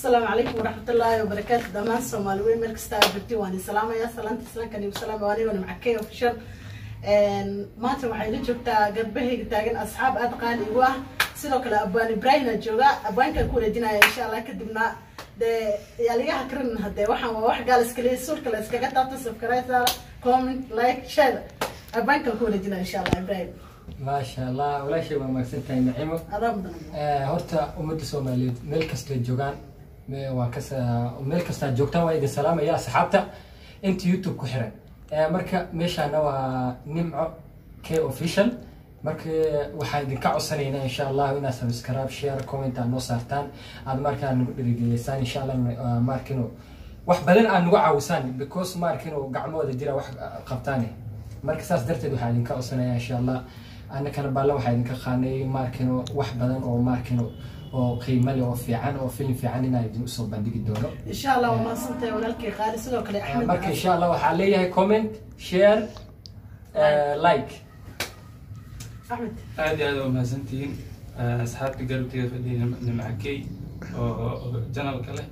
السلام عليكم ورحمة الله وبركاته دمان سومالي وين مركز تاعي بنتي واني سلامة يا سلامتي سلامة وسلامة واني وانا maanta waxay la joogtaa garbahayga taagan asxaab aada qaali igu ah. Sidoo kale abaan ibraahima jooga. Abaankaan ku wareejinaya insha allah kadibna dee yaa laga hakrin haddee? Waxaan waa wax gaal iskale suulka la iskaga taabta subscribe comment like share. Abaankaan ku wareejinaya insha allah ibraahim. Maasha allah walaashay waa maagsantahay nacimo eh, horta ummadda soomaaliyeed meel kastay joogaan meel kastaa joogtaan waa idin salaamaya asxaabta. Inta youtube ku xiran. Eh, marka meeshaana waa nimco k official. Marka waxaan idinka codsanaynaa insha allah inaad subscribe share comment aad noo saartaan. Aad markaa nagu dhirigelisaan insha allah uh, markino wax badan aad nagu caawisaan because markino gacmooda jira wax ah, qabtaane marka saas darteed waxaa idinka codsanaya insha allah annakana baalla waxaa idinka qaanay markino wax badan oo markino oo qiimo leh oo fiican oo filim fiican inaan idin u soo bandhigi doono. Insha allah waa mahadsantahay walaalkay qaali sidoo kale axmed marka insha allah waxaa leeyahay comment share eh, like. Axmed. Aad iyo aad waa mahadsantihiin Eh, asxaabta garabteeda fadhiya nimcakey oo janalka leh.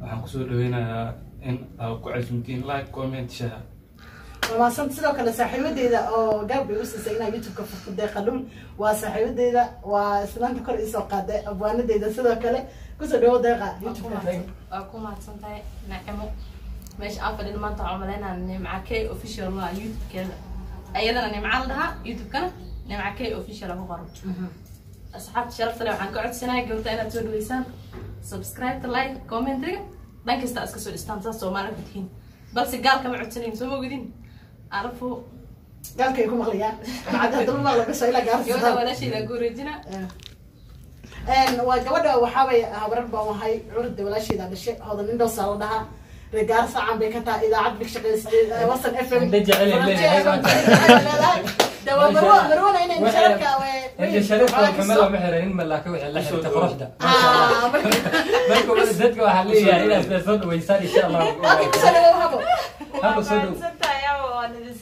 Waxaan ku soo dhaweynayaa in aad ku casuumtiin like comment share waa mahadsan sidoo kale saaxiibadeyda oo garab bay u siisay inaa youtube-ka furto dee qaluul waa saaxiibadeyda waa islaanta kor iisoo qaaday abwaanadeyda sidoo kale. Kusoo dhawo deeqa youtube-ka. waa ku mahadsan tahay nacimo meesha aan fadhina maanta waxaan umaleynaa nimca k official waa youtube-keeda ayadana nimca la dhahaa youtube-kana nimca k official ku qoran asxaabta sharafta leh waxaan ka codsanaya gabta inaad soo dhaweysaan subscribe like commentiga. Dhan kasta iska soo dhistaan saas soomaali ku tihiin balse gaal kama codsanayn soo arafu ku maqlayaan macada dulma la gasho ilaa gabadha gaarsiisa walaashayda ku wareejina waa gabadha waxaabay habarar baan wahay curda walaasheeda dhashay hodan indhowsaa la dhahaa regaar saacan bay ka tahay idaacad big shaqaysay wasan f m Indho jecel ay leedahay. dawa marwa marwana inay sharka inta sharafta kama lama xiran in malaaka waxay la xirta quruxda ah marka marka wada dadka waxaa leeyahay inaad soo dhaweysaan insha allah halkii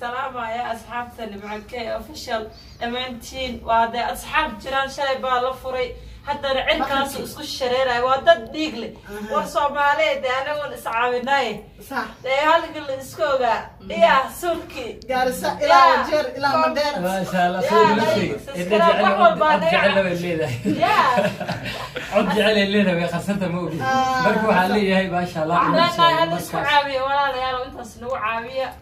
السلام يا أصحاب تاني مع الكي أوفيشال أمانتين. وهذا أصحاب جيران شاي بالفوري حتى العين كاس اسكو الشريرة وهذا ديقلي ورسو مالي دي أنا أقول إسعاميناي صح. دي هالك اللي اسكوغا يا سوركي. قارسة إلى وجير إلى مدير ما شاء الله. سوري لسي إدجع لهم عبجع لهم الليلة يا. عبجع لهم الليلة ويا خسرتها موبي بركوها آه. لي يا هاي ما شاء الله. أحنا هذا اسكو عاوية ولا ليالا وانت سنو عاوية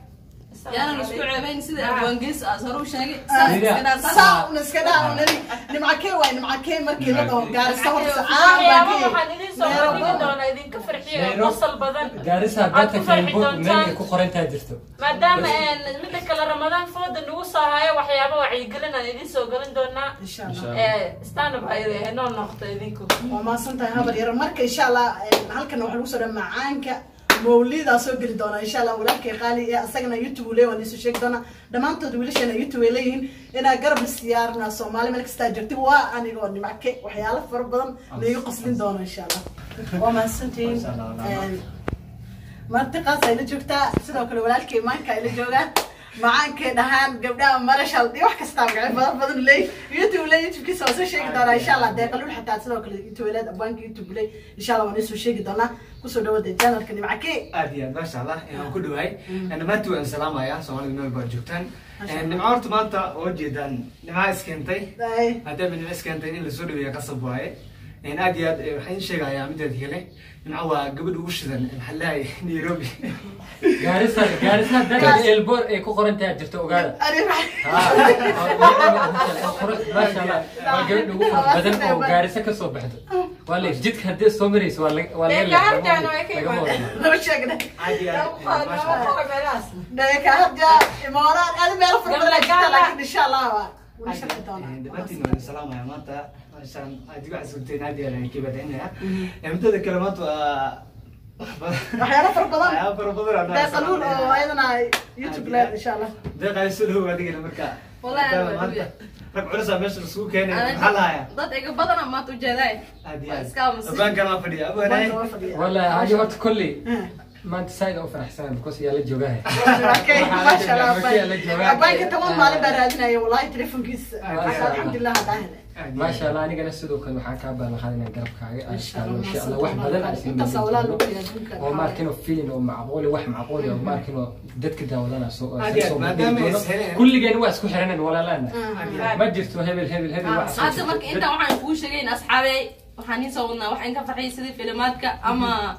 marka waxaa leeyahay maasha allah leenahay hal isku markaas caawiya walaalayaal intaas nagu caawiya yaana la isku ceebayn sida abwaangeys aas hore u sheegay Mira. saa una iska dhaa unani nimcakee waay nimcakee markii la dhaho gaarisa horta waxyaaba caan waxaan idin soo bandhigi doonaa idinka farxiyo Nairobi. qosol badan gaarisa Aad haddaad ku tagtay farxi boog doontaan. meel ay ku qorantaa jirto maadaama een, midda kale ramadaan fooda nagu soo hayo waxyaaba wacyigelin aan idin soo gelin doonaa insha allah Insha Eh, stand-up ay noo noqdo idinku waa mahadsan tahay habar yaro marka insha allah halkan waxaa lagu soo dhaa macaanka mawlidaa soo geli doonaa insha allah walaalkay qaali ee asagana youtube leeyahay waan isu sheegi doonaa. Dhammaantood wiilasheena youtube ay leeyihiin inaa garab isdiyaarna soomaali meel kastaa joogti waa anigoo nimcake waxyaalo fara badan laiga qoslin doono insha allah waa mahadsantihiin martiqaas ayla joogtaa sidoo kale walaalkay imaanka ayla joogaan macaankay dhahaan gabdhaha marashal iyo wax kastaa magacyo badan badan leey youtube le youtube-kiisa waan soo sheegi doonaa insha allah dee qaluul xataa sidoo kale leed abwaanka youtube le insha allah waan isoo sheegi doonaa. Kusoo dhawada janalka nimcake aad iyo aad maasha allah inaan ku dhawahay dhammaantii waan salaamayaa soomaalida meel baad joogtaan. Nimco horta maanta oo jeedaan nimca iskeentay maadaama nimco iskeentay in la soo dhaweeya qasab waaye إن أدي الحين شجع يا مدد هلا إن عوا قبل وش ذا الحلاي نيروبي جارسها جارسها ده البر إيه كو قرنت يا جرت وقال أخرج ما شاء الله قبل وش بدل وجارسها كسب بعد ولا جد كده سومري سوال ولا لا كارت أنا ما كيف ما شجع ده أدي ما شاء الله بلاس ده كارت إمارات أنا ما أعرف لكن إن شاء الله وشكرا لك السلام يا مرتا عشان ادق على سنتي نادي يعني كيف بدينا يعني متى الكلمات آه، راح يعرف رمضان. آه، يعرف رمضان. ده قانون آه، أيضا يوتيوب لايف إن شاء الله. ده قاعد يسوي هو بعدين أمريكا والله يا رب عرس بس السوق كان حلا يا. ضد ايق بدنا ما توجدي اسكام بس كان فدي. أبو هناي والله هاجي وقت كلي. ما انت سايد أو فرح سام كوس يا لجو جاي أوكي ما شاء الله باي باي كنت والله على بالي أنا يا ولاي تليفون قيس الحمد لله هذا اهله ما شاء الله أنا جالس سدوك وحكى بنا خلينا نجرب كاي أشكال إن شاء الله واحد بدل على سيدنا هو ما كانوا فين هو معقول واحد معقول هو ما كانوا. دت كده ولا أنا سو كل اللي جاي نواس كل حنا ولا لنا ما جبت هبل هبل هبل واحد هذا مرك أنت وحنا نفوس شيء أصحابي وحنين صورنا وحنين كفحي سيد فيلماتك أما